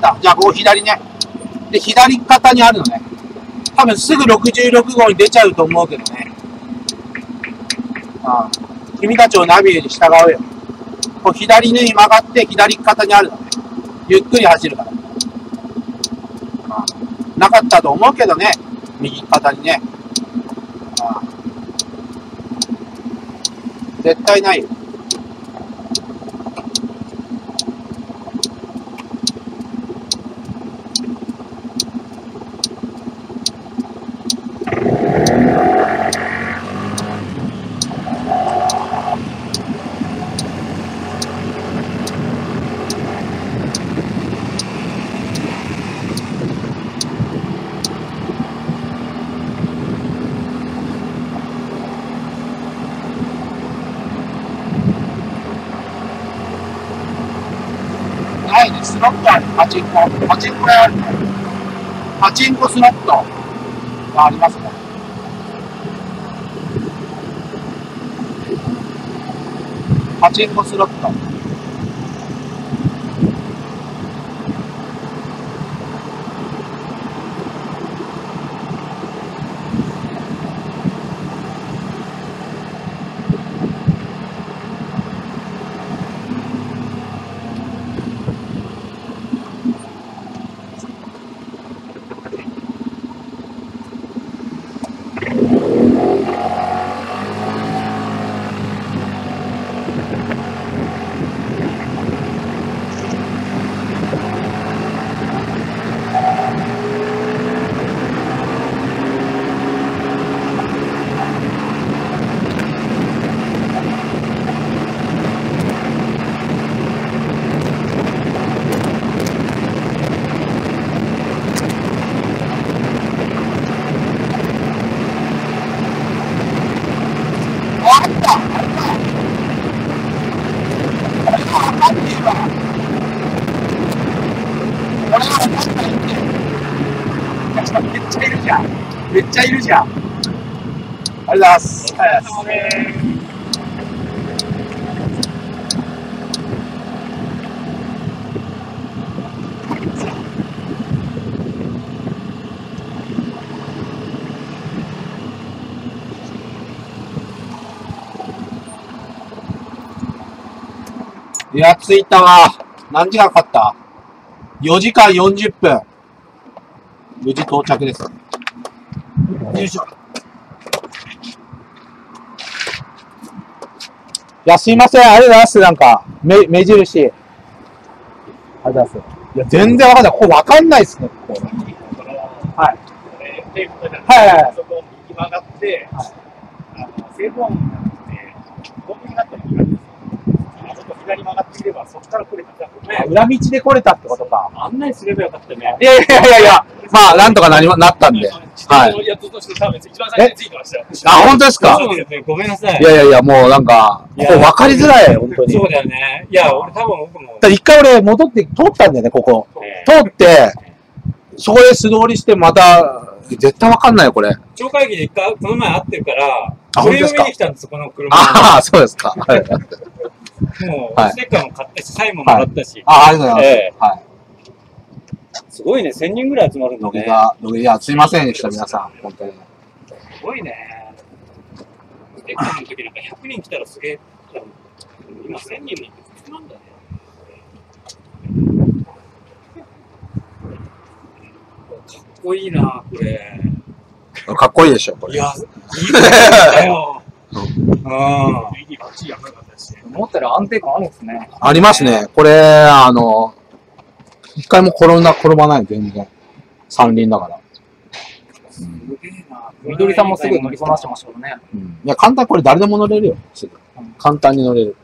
じゃあ、ここ左ね。で、左肩にあるのね。多分すぐ66号に出ちゃうと思うけどね。ああ君たちをナビに従うよ。こう左に曲がって左肩にあるのね。ゆっくり走るから。ああなかったと思うけどね。右肩にね。ああ絶対ないよ。前に、スロットある、パチンコ。パチンコ屋あるね。パチンコスロットがありますね。パチンコスロット。ゃんめっちゃいるじゃんありがとうございますありがとうございますいや、着いたわ。何時間かかった ?4 時間40分。無事到着です。よいしょ。いや、すいません。ありがとうございます。なんか、目、目印。ありがとうございます。いや、全然わかんない。ここわかんないっすね、ここ。はい。えー、テープがはいはいはいそこを右曲がって、あの西方になって、コンビニったら左です。あそこ左曲がっていれば、そこから来れたんだあ裏道で来れたってことか。案内すればよかったね。いやいやいやいや、まあ、なんとかなりま、なったんで。はい。あ、本当ですか？ごめんなさい。いやいやいや、もうなんか、ここ分かりづらい、本当に。そうだよね。いや、俺多分僕も一回俺戻って、通ったんだよね、ここ。え通って、そこで素通りして、また、絶対分かんないよ、これ。町会議で一回、この前会ってるから、あですか？に来たんです、この車。ああ、そうですか。はい。もう、はいステッカーも買ったし、サインももらったし。あありがとうございええます。はい。すごいね、1000人ぐらい集まるんだね。が、ログ、いや、すいませんでした、皆さん。本当に。すごいね。ステッカーの時なんか100人来たらすげえ。今1000人なんて普通なんだね。かっこいいな、これ。かっこいいでしょ、これ。いや、いいだよ。うん。いいバッチリ赤かったし。思ったら安定感あるんですね。ありますね。これ、あの、一回も転んだ、転ばない、全然。三輪だから。すげえな。緑さんもすぐ乗りこなしてましたね。うん。いや、簡単、これ誰でも乗れるよ。すぐ簡単に乗れる。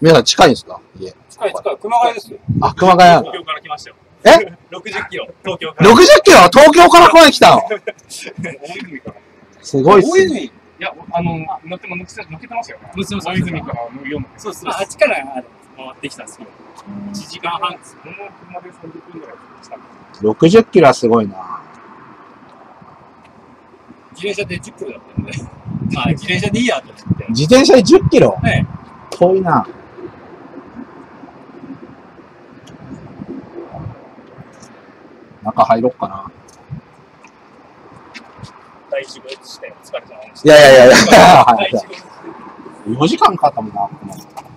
皆さん近いんですか？家。近い近い、熊谷ですよ。あ、熊谷東京から来ましたよ。え ?60 キロ、東京から。60キロ？は東京からここに来たの？大泉から。すごいっすね。いや、あの、乗っても乗ってますよね。乗ってます大泉から乗るような。そうそう。あっちから回ってきたんですよ。1時間半です。この車で30分ぐらいしたんで60キロはすごいな。自転車で10キロだったんで、まあ自転車でいいやと思って。自転車で10キロ？はい。遠いな。中入ろっかな。第一号して疲れたのいやいやいやいや。は い第一号4時間かかったもんな。この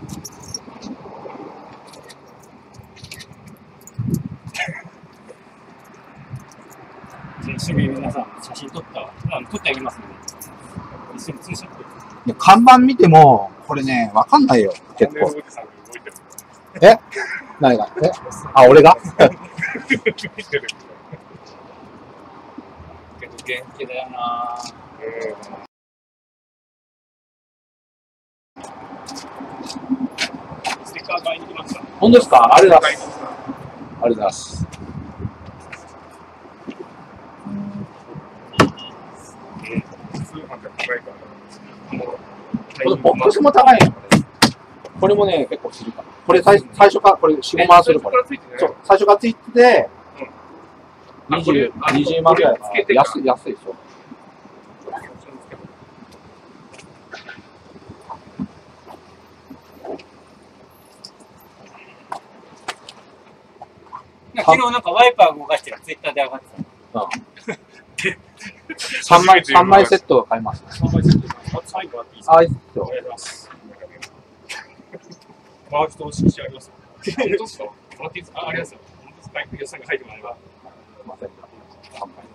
一緒に皆さん写真撮ったあ撮ってあげますので一緒にツーショット。いや看板見ても、これね、わかんないよ。結構。おじさんが動いてる。何が？え？あ、俺が？けど元気だよな。ステッカー買いに来ました。本当ですか？ありがとうございます。ありがとうございます。通販で高いからもうこのボックスも高いよ。これこれもね、結構するから。これ最最初から、これ4、5万するこれ。そう、最初からついてて、あこれ20、あの20万ぐらいかこれつけてな。安い、安いでしょ。昨日なんかワイパー動かしてるツイッターで上がってた。3枚、三枚セット買います。3枚セット最後あっていいですかあ、いいっすよお。願いします。回すと指示あります。本当ですか回っていいですかあ、ありますよ。本当ですか吉さんが書いてもらえば。ません三枚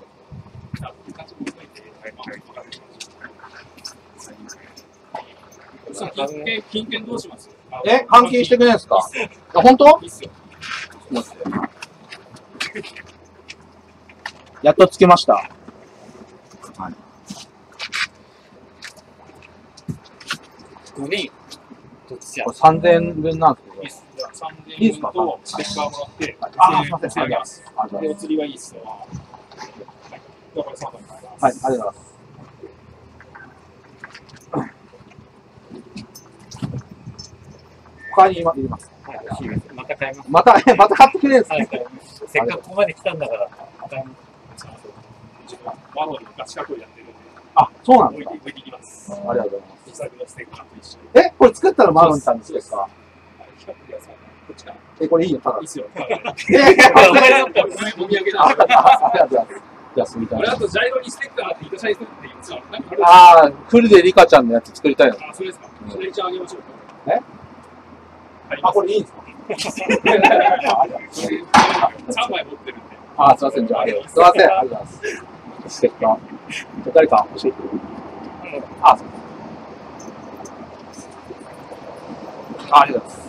あ、感じも書いて、はい、かりまし金券、金券どうしますあえ、換金してくれないですかいいっすよあ本当いいっすよ。やっとつけました。はい。五人。どっちやこれ3000円分なんですけどいいっ。す。じゃあ、3000いいっすか？円とステッカーもらって、あ、すいません。1000円ありがとうございで、おます。釣りはいいっすよ。はい。だから3枚もらいます。はい、ありがとうございます。他に今いります？また買います。また、えまた買ってくれるんですはい、か買います。せっかくここまで来たんだから、買います。ワロに昔過去やってるんで、あ、そうなんですか？置いて、置いてきます。ありがとうございます。自作のステッカーと一緒に。え、これ作ったらマロンさんですか？はい、企画ください。こっちかえ、これいいよ、ただいっ。すよ。え、お土産だ。ありがとうございます。じゃあ、すみたい俺、あな。とジャイロにステッカーって、イカシャイステッカーって言ってたのなんかあるああ、フルでリカちゃんのやつ作りたいの。あ、それですか。それ一応あげましょうか。え？はい、あ、これいいんですか？3枚持ってるんで。あ、すいません、じゃあ、ありがとうすいません、ありがとうございます。ステッカー。じゃあ誰か教えてくれる？あ、そうあ、ありがとうございます。